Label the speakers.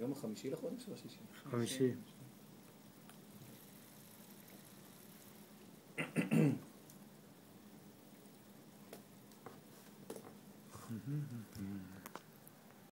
Speaker 1: היום החמישי לחודש או השישי?
Speaker 2: חמישי.